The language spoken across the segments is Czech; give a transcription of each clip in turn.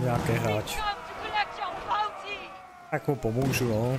nějaký hráč. Tak mu pomůžu, no.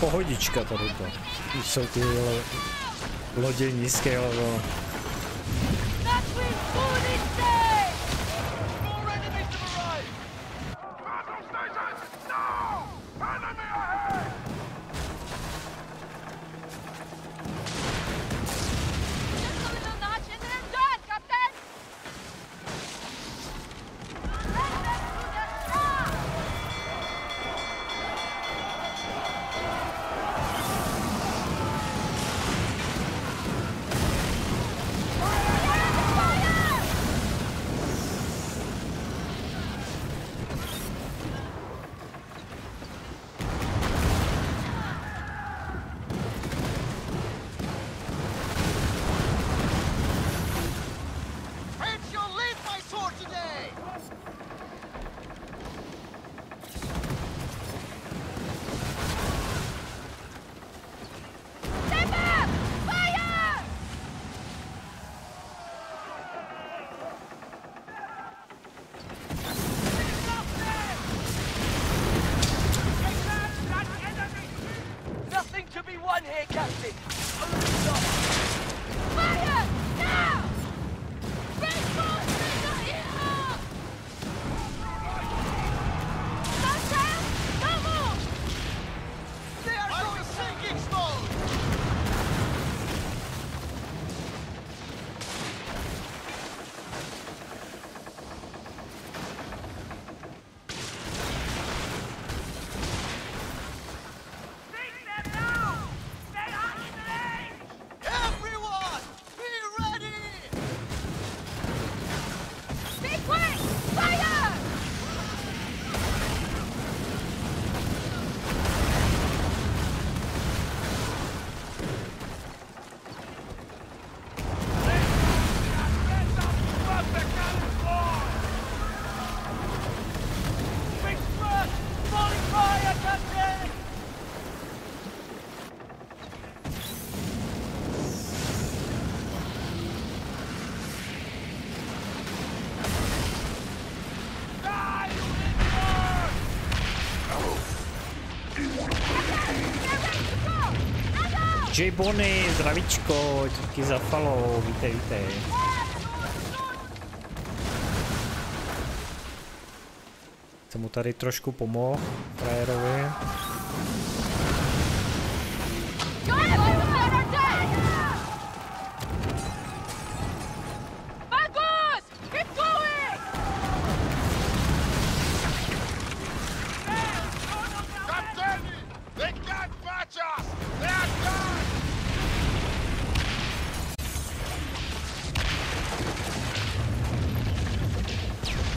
pohodička tady to. jsou ty lo nízké, ale. here, Captain. J Bonny, zdravíčko, díky za follow, vítej, vítej. Jsem mu tady trošku pomohl, frajerovi.